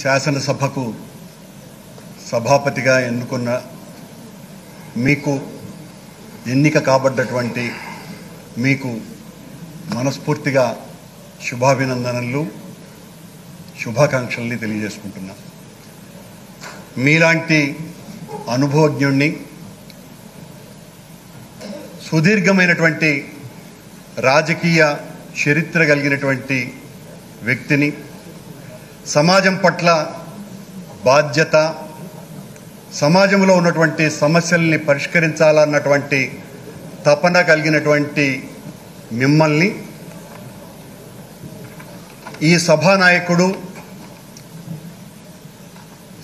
శాసనసభకు సభాపతిగా ఎన్నుకున్న మీకు ఎన్నిక కాబడ్డటువంటి మీకు మనస్ఫూర్తిగా శుభాభినందనలు శుభాకాంక్షల్ని తెలియజేసుకుంటున్నా. మీలాంటి అనుభవజ్ఞుణ్ణి సుదీర్ఘమైనటువంటి రాజకీయ చరిత్ర కలిగినటువంటి వ్యక్తిని సమాజం పట్ల బాధ్యత సమాజంలో ఉన్నటువంటి సమస్యల్ని పరిష్కరించాలన్నటువంటి తపన కలిగినటువంటి మిమ్మల్ని ఈ సభానాయకుడు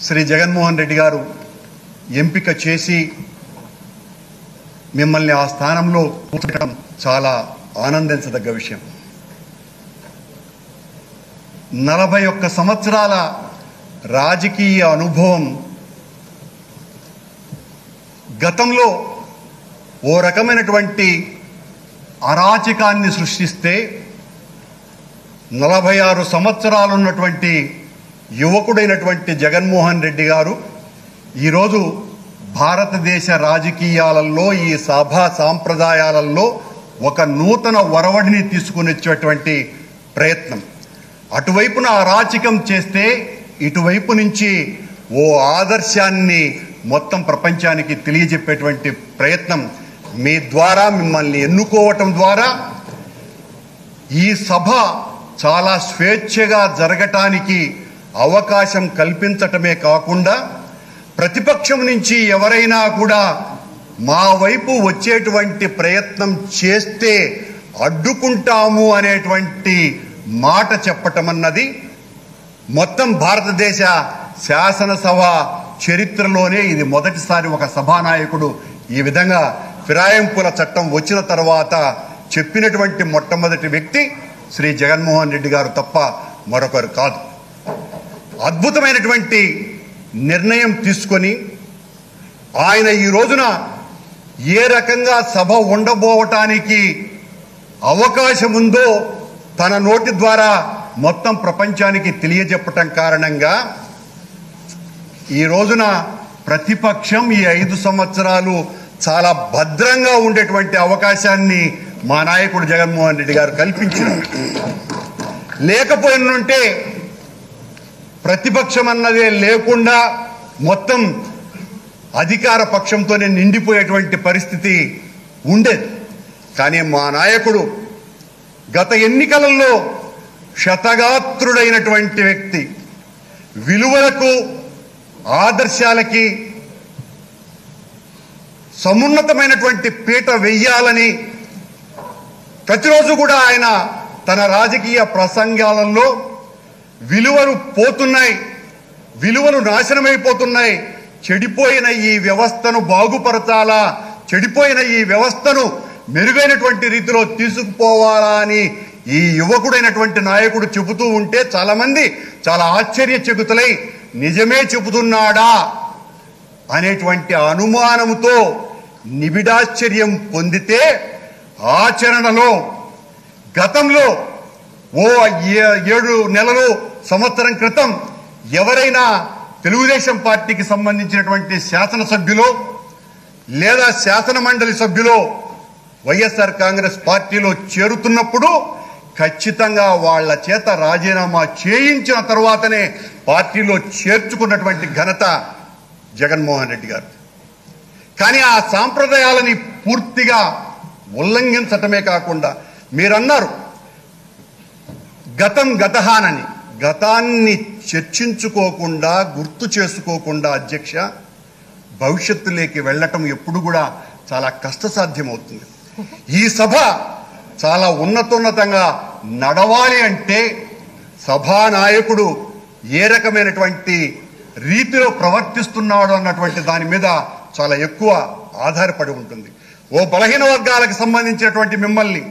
శ్రీ జగన్మోహన్ రెడ్డి గారు ఎంపిక చేసి మిమ్మల్ని ఆ స్థానంలో కూర్చోవడం చాలా ఆనందించదగ్గ విషయం. నలభై ఒక్క సంవత్సరాల రాజకీయ అనుభవం. గతంలో ఓ రకమైనటువంటి అరాచకాన్ని సృష్టిస్తే నలభై ఆరు సంవత్సరాలు ఉన్నటువంటి యువకుడైనటువంటి జగన్మోహన్ రెడ్డి గారు ఈరోజు భారతదేశ రాజకీయాలలో ఈ సభా సాంప్రదాయాలలో ఒక నూతన ఒరవడిని తీసుకుని ప్రయత్నం. అటువైపున అరాచకం చేస్తే ఇటువైపు నుంచి ఓ ఆదర్శాన్ని మొత్తం ప్రపంచానికి తెలియజెప్పేటువంటి ప్రయత్నం మీ ద్వారా మిమ్మల్ని ఎన్నుకోవటం ద్వారా ఈ సభ చాలా స్వేచ్ఛగా జరగటానికి అవకాశం కల్పించటమే కాకుండా ప్రతిపక్షం నుంచి ఎవరైనా కూడా మా వైపు వచ్చేటువంటి ప్రయత్నం చేస్తే అడ్డుకుంటాము అనేటువంటి మాట చెప్పటం అన్నది మొత్తం భారతదేశ శాసనసభ చరిత్రలోనే ఇది మొదటిసారి ఒక సభానాయకుడు ఈ విధంగా ఫిరాయింపుల చట్టం వచ్చిన తర్వాత చెప్పినటువంటి మొట్టమొదటి వ్యక్తి శ్రీ జగన్మోహన్ రెడ్డి గారు తప్ప మరొకరు కాదు. అద్భుతమైనటువంటి నిర్ణయం తీసుకొని ఆయన ఈ రోజున ఏ రకంగా సభ ఉండబోవటానికి అవకాశం ఉందో తన నోటి ద్వారా మొత్తం ప్రపంచానికి తెలియజెప్పటం కారణంగా ఈ రోజున ప్రతిపక్షం ఈ ఐదు సంవత్సరాలు చాలా భద్రంగా ఉండేటువంటి అవకాశాన్ని మా నాయకుడు జగన్మోహన్ రెడ్డి గారు కల్పించారు లేకపోయినంటే ప్రతిపక్షం అన్నదే లేకుండా మొత్తం అధికార పక్షంతోనే నిండిపోయేటువంటి పరిస్థితి ఉండేది. కానీ మా నాయకుడు గత ఎన్నికలలో శతగాత్రుడైనటువంటి వ్యక్తి విలువలకు ఆదర్శాలకి సమున్నతమైనటువంటి పీట వెయ్యాలని ప్రతిరోజు కూడా ఆయన తన రాజకీయ ప్రసంగాలలో విలువలు పోతున్నాయి విలువలు నాశనమైపోతున్నాయి. చెడిపోయిన ఈ వ్యవస్థను బాగుపరచాలా? చెడిపోయిన ఈ వ్యవస్థను మెరుగైనటువంటి రీతిలో తీసుకుపోవాలా అని ఈ యువకుడైనటువంటి నాయకుడు చెబుతూ ఉంటే చాలా మంది చాలా ఆశ్చర్యచకితులై నిజమే చెబుతున్నాడా? అనేటువంటి అనుమానంతో నిబిడాశ్చర్యం పొందితే ఆచరణలో గతంలో ఓ ఏ- ఏడు నెలలు సంవత్సరం క్రితం ఎవరైనా తెలుగుదేశం పార్టీకి సంబంధించినటువంటి శాసనసభ్యులో లేదా శాసన మండలి సభ్యులో వైఎస్ఆర్ కాంగ్రెస్ పార్టీలో చేరుతున్నప్పుడు ఖచ్చితంగా వాళ్ళ చేత రాజీనామా చేయించిన తర్వాతనే పార్టీలో చేర్చుకున్నటువంటి ఘనత జగన్మోహన్ రెడ్డి గారు. కానీ ఆ సాంప్రదాయాలని పూర్తిగా ఉల్లంఘించటమే కాకుండా మీరన్నారు గతం గతహానని గతాన్ని చర్చించుకోకుండా గుర్తు చేసుకోకుండా అధ్యక్ష భవిష్యత్తులోకి వెళ్ళటం ఎప్పుడు కూడా చాలా కష్టసాధ్యమవుతుంది. ఈ సభ చాలా ఉన్నతోన్నతంగా నడవాలి అంటే సభానాయకుడు ఏ రకమైనటువంటి రీతిలో ప్రవర్తిస్తున్నాడు అన్నటువంటి దాని మీద చాలా ఎక్కువ ఆధారపడి ఉంటుంది. ఓ బలహీన వర్గాలకు సంబంధించినటువంటి మిమ్మల్ని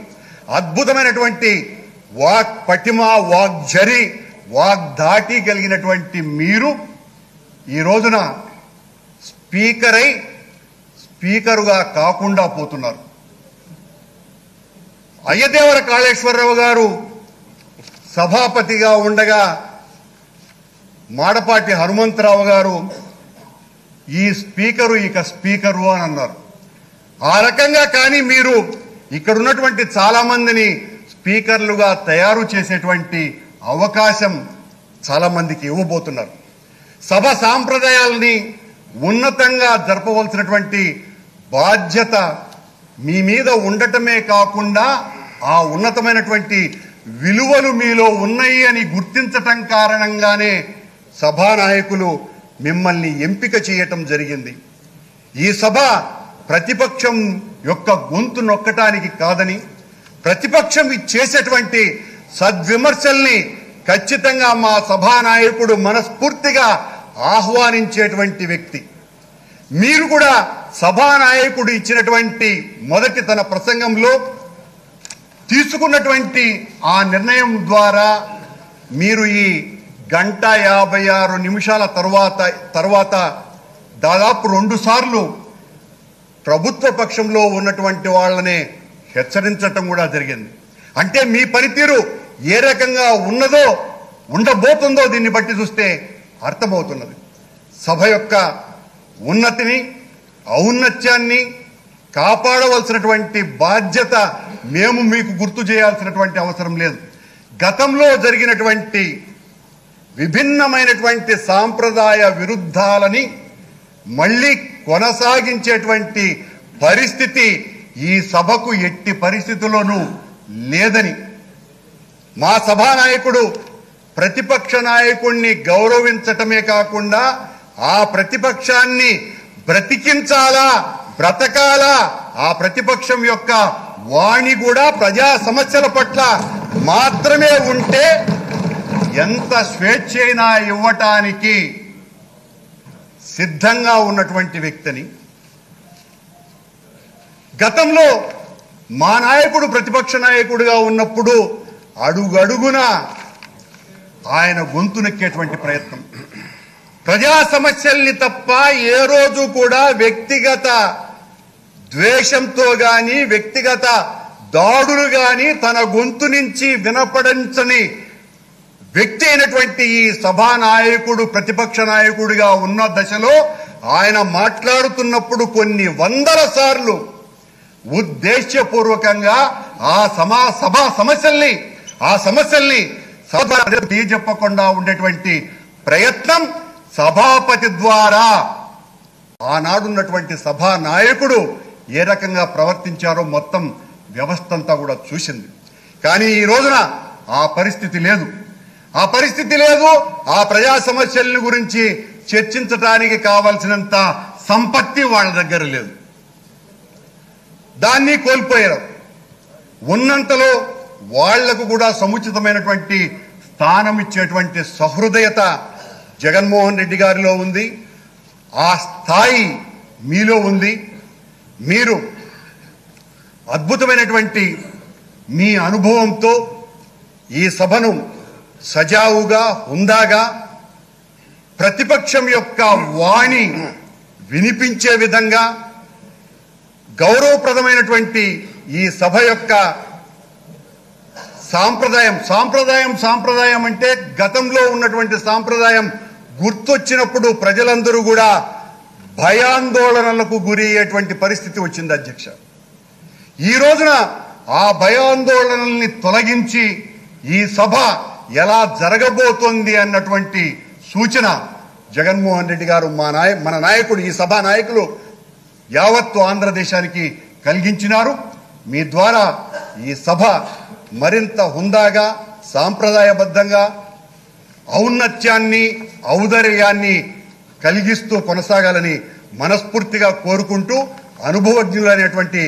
అద్భుతమైనటువంటి వాక్ పటిమ వాక్ జరి వాక్ దాటి కలిగినటువంటి మీరు ఈ రోజున స్పీకర్ అయి స్పీకరుగా కాకుండా పోతున్నారు. అయ్యదేవర కాళేశ్వరరావు గారు సభాపతిగా ఉండగా మాడపాటి హనుమంతరావు గారు ఈ స్పీకరు ఇక స్పీకరు అని అన్నారు. ఆ రకంగా కానీ మీరు ఇక్కడ ఉన్నటువంటి చాలా మందిని స్పీకర్లుగా తయారు చేసేటువంటి అవకాశం చాలా మందికి ఇవ్వబోతున్నారు. సభ సాంప్రదాయాల్ని ఉన్నతంగా జరపవలసినటువంటి బాధ్యత మీ మీద ఉండటమే కాకుండా ఆ ఉన్నతమైనటువంటి విలువలు మీలో ఉన్నాయి అని గుర్తించటం కారణంగానే సభానాయకులు మిమ్మల్ని ఎంపిక చేయటం జరిగింది. ఈ సభ ప్రతిపక్షం యొక్క గొంతు నొక్కటానికి కాదని ప్రతిపక్షం చేసేటువంటి సద్విమర్శల్ని ఖచ్చితంగా మా సభానాయకుడు మనస్ఫూర్తిగా ఆహ్వానించేటువంటి వ్యక్తి. మీరు కూడా సభానాయకుడు ఇచ్చినటువంటి మొదటి తన ప్రసంగంలో తీసుకున్నటువంటి ఆ నిర్ణయం ద్వారా మీరు ఈ గంట యాభై ఆరు నిమిషాల తర్వాత తర్వాత దాదాపు రెండు సార్లు ప్రభుత్వ పక్షంలో ఉన్నటువంటి వాళ్ళనే హెచ్చరించటం కూడా జరిగింది. అంటే మీ పనితీరు ఏ రకంగా ఉన్నదో ఉండబోతుందో దీన్ని బట్టి చూస్తే అర్థమవుతున్నది. సభ యొక్క ఉన్నతిని ఔన్నత్యాన్ని కాపాడవలసినటువంటి బాధ్యత మేము మీకు గుర్తు చేయాల్సినటువంటి అవసరం లేదు. గతంలో జరిగినటువంటి విభిన్నమైనటువంటి సాంప్రదాయ విరుద్ధాలని మళ్ళీ కొనసాగించేటువంటి పరిస్థితి ఈ సభకు ఎట్టి పరిస్థితుల్లోనూ లేదని. మా సభానాయకుడు ప్రతిపక్ష నాయకుణ్ణి గౌరవించటమే కాకుండా ఆ ప్రతిపక్షాన్ని బ్రతికించాలా బ్రతకాలా ఆ ప్రతిపక్షం యొక్క వాణి కూడా ప్రజా సమస్యల పట్ల మాత్రమే ఉంటే ఎంత స్వేచ్ఛైనా ఇవ్వటానికి సిద్ధంగా ఉన్నటువంటి వ్యక్తిని. గతంలో మా నాయకుడు ప్రతిపక్ష నాయకుడిగా ఉన్నప్పుడు అడుగడుగున ఆయన గొంతు నొక్కేటువంటి ప్రయత్నం. ప్రజా సమస్యల్ని తప్ప ఏ రోజు కూడా వ్యక్తిగత ద్వేషంతో గాని వ్యక్తిగత దాడులు గాని తన గొంతు నుంచి వినపడించని వ్యక్తి అయినటువంటి ఈ సభానాయకుడు ప్రతిపక్ష నాయకుడిగా ఉన్న దశలో ఆయన మాట్లాడుతున్నప్పుడు కొన్ని వందల సార్లు ఉద్దేశ్యపూర్వకంగా ఆ సమా సభా సమస్యల్ని ఆ సమస్యల్ని సభ చెప్పకుండా ఉండేటువంటి ప్రయత్నం సభాపతి ద్వారా ఆనాడున్నటువంటి సభా నాయకుడు ఏ రకంగా ప్రవర్తించారో మొత్తం వ్యవస్థ అంతా కూడా చూసింది. కానీ ఈ రోజున ఆ పరిస్థితి లేదు. ఆ పరిస్థితి లేదు ఆ ప్రజా సమస్యల గురించి చర్చించడానికి కావలసినంత సంపత్తి వాళ్ళ దగ్గర లేదు. దాన్ని కోల్పోయారు. ఉన్నంతలో వాళ్ళకు కూడా సముచితమైనటువంటి స్థానం ఇచ్చేటువంటి సహృదయత జగన్మోహన్ రెడ్డి గారిలో ఉంది. ఆ స్థాయి మీలో ఉంది. మీరు అద్భుతమైనటువంటి మీ అనుభవంతో ఈ సభను సజావుగా హుందాగా ప్రతిపక్షం యొక్క వాణి వినిపించే విధంగా గౌరవప్రదమైనటువంటి ఈ సభ యొక్క సాంప్రదాయం. సాంప్రదాయం సాంప్రదాయం అంటే గతంలో ఉన్నటువంటి సాంప్రదాయం గుర్తొచ్చినప్పుడు ప్రజలందరూ కూడా భయాందోళనలకు గురి అయ్యేటువంటి పరిస్థితి వచ్చింది అధ్యక్ష. ఈ రోజున ఆ భయాందోళనల్ని తొలగించి ఈ సభ ఎలా జరగబోతోంది అన్నటువంటి సూచన జగన్మోహన్ రెడ్డి గారు మా నాయ మన నాయకుడు ఈ సభా నాయకులు యావత్తు ఆంధ్రదేశానికి కలిగించినారు. మీ ద్వారా ఈ సభ మరింత హుందాగా సాంప్రదాయబద్ధంగా ఔన్నత్యాన్ని ఔదర్యాన్ని కలిగిస్తూ కొనసాగాలని మనస్ఫూర్తిగా కోరుకుంటూ అనుభవజ్ఞులైనటువంటి